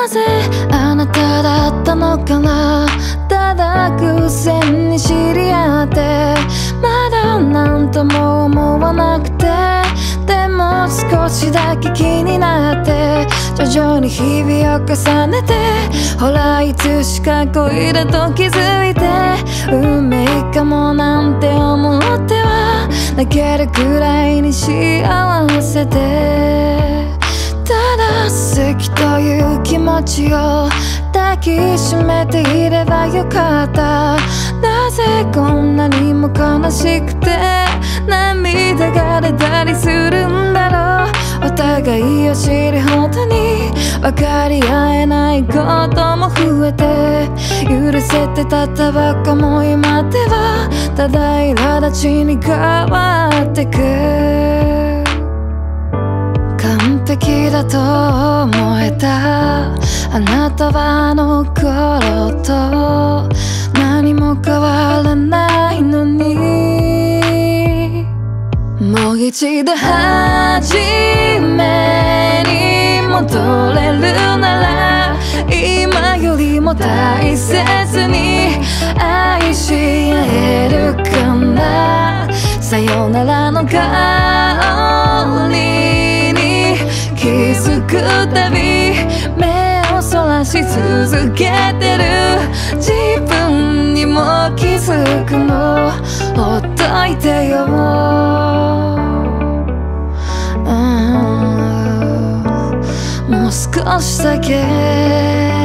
なぜあなただったのかなただ偶然に知り合ってまだ何とも思わなくてでも少しだけ気になって徐々に日々を重ねてほらいつしか恋だと気づいて運命かもなんて思っては泣けるくらいに幸せでただ好きとちを抱きしめていればよかった。なぜこんなにも悲しくて涙が出たりするんだろう。お互いを知るほどに分かり合えないことも増えて許せてたタバコも今ではただ苛立ちに変わってく。完璧だと思えた。あなたはあの頃と何も変わらないのにもう一度初めに戻れるなら今よりも大切に愛し合えるかな。さよならの香りに気づくたび目し続けてる自分にも気づくのほっといてよ、うんもう少しだけ。